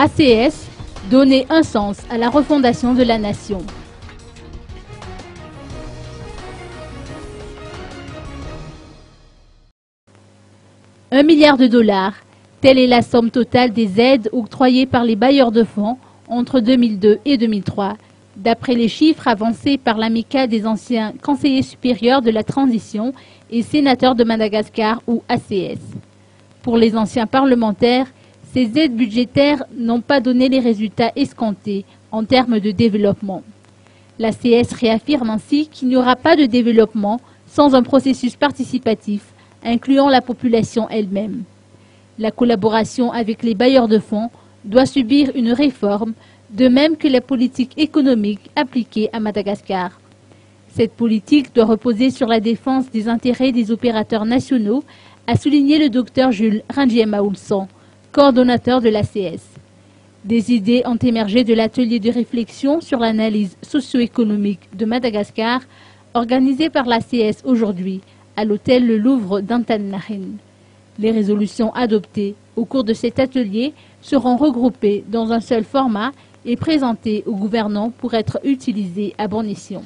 ACS, donner un sens à la refondation de la nation. Un milliard de dollars, telle est la somme totale des aides octroyées par les bailleurs de fonds entre 2002 et 2003, d'après les chiffres avancés par l'amicale des anciens conseillers supérieurs de la transition et sénateurs de Madagascar ou ACS. Pour les anciens parlementaires, ces aides budgétaires n'ont pas donné les résultats escomptés en termes de développement. L'ACS réaffirme ainsi qu'il n'y aura pas de développement sans un processus participatif incluant la population elle-même. La collaboration avec les bailleurs de fonds doit subir une réforme, de même que la politique économique appliquée à Madagascar. Cette politique doit reposer sur la défense des intérêts des opérateurs nationaux, a souligné le docteur Jules Rangiema coordonnateur de l'ACS. Des idées ont émergé de l'atelier de réflexion sur l'analyse socio-économique de Madagascar, organisé par l'ACS aujourd'hui à l'hôtel Le Louvre d'Antananarivo. Les résolutions adoptées au cours de cet atelier seront regroupées dans un seul format et présentées au gouvernement pour être utilisées à bon escient.